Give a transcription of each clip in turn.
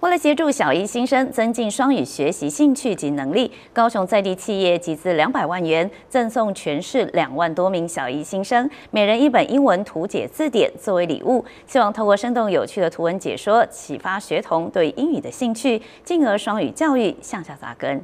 为了协助小一新生增进双语学习兴趣及能力，高雄在地企业集资两百万元，赠送全市两万多名小一新生每人一本英文图解字典作为礼物，希望透过生动有趣的图文解说，启发学童对英语的兴趣，进而双语教育向下扎根。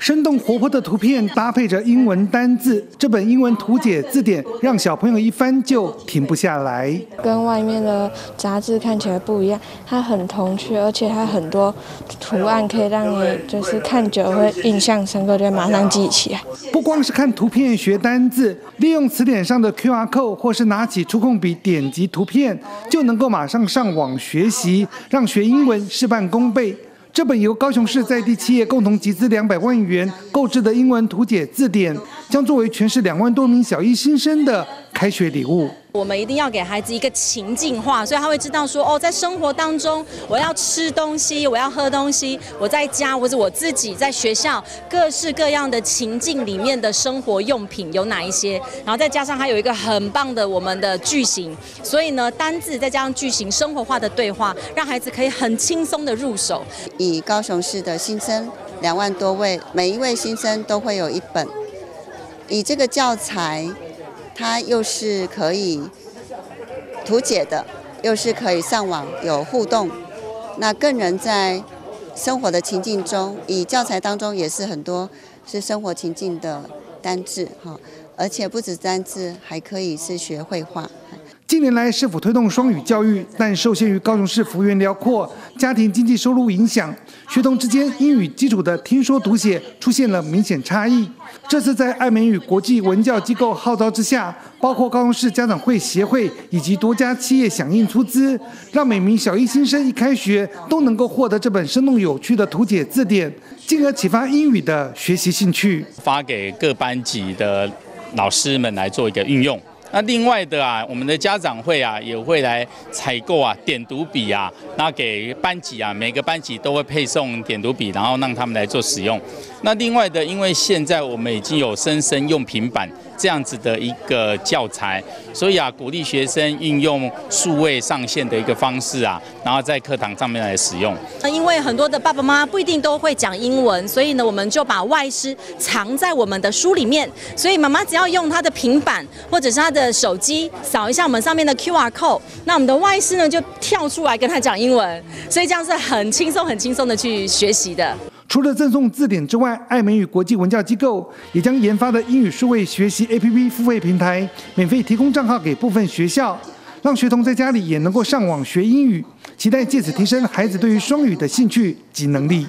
生动活泼的图片搭配着英文单字，这本英文图解字典让小朋友一翻就停不下来。跟外面的杂志看起来不一样，它很童趣，而且它很多图案可以让你就是看久会印象深刻，就马上记起来。不光是看图片学单字，利用词典上的 QR code 或是拿起触控笔点击图片，就能够马上上网学习，让学英文事半功倍。这本由高雄市在地企业共同集资两百万元购置的英文图解字典，将作为全市两万多名小一新生的开学礼物。我们一定要给孩子一个情境化，所以他会知道说，哦，在生活当中，我要吃东西，我要喝东西，我在家或者我自己在学校，各式各样的情境里面的生活用品有哪一些？然后再加上还有一个很棒的我们的句型，所以呢，单字再加上句型，生活化的对话，让孩子可以很轻松的入手。以高雄市的新生两万多位，每一位新生都会有一本，以这个教材。它又是可以图解的，又是可以上网有互动，那更人在生活的情境中，以教材当中也是很多是生活情境的单字哈，而且不止单字，还可以是学绘画。近年来是否推动双语教育，但受限于高雄市幅员辽阔，家庭经济收入影响，学童之间英语基础的听说读写出现了明显差异。这次在爱美语国际文教机构号召之下，包括高雄市家长会协会以及多家企业响应出资，让每名小一新生一开学都能够获得这本生动有趣的图解字典，进而启发英语的学习兴趣。发给各班级的老师们来做一个运用。那另外的啊，我们的家长会啊也会来采购啊点读笔啊，那给班级啊，每个班级都会配送点读笔，然后让他们来做使用。那另外的，因为现在我们已经有生生用平板这样子的一个教材，所以啊，鼓励学生运用数位上线的一个方式啊，然后在课堂上面来使用。那因为很多的爸爸妈妈不一定都会讲英文，所以呢，我们就把外师藏在我们的书里面，所以妈妈只要用她的平板或者是她的。的手机扫一下我们上面的 QR code，那我们的外师呢就跳出来跟他讲英文，所以这样是很轻松、很轻松的去学习的。除了赠送字典之外，爱美语国际文教机构也将研发的英语数位学习 APP 付费平台免费提供账号给部分学校，让学童在家里也能够上网学英语，期待借此提升孩子对于双语的兴趣及能力。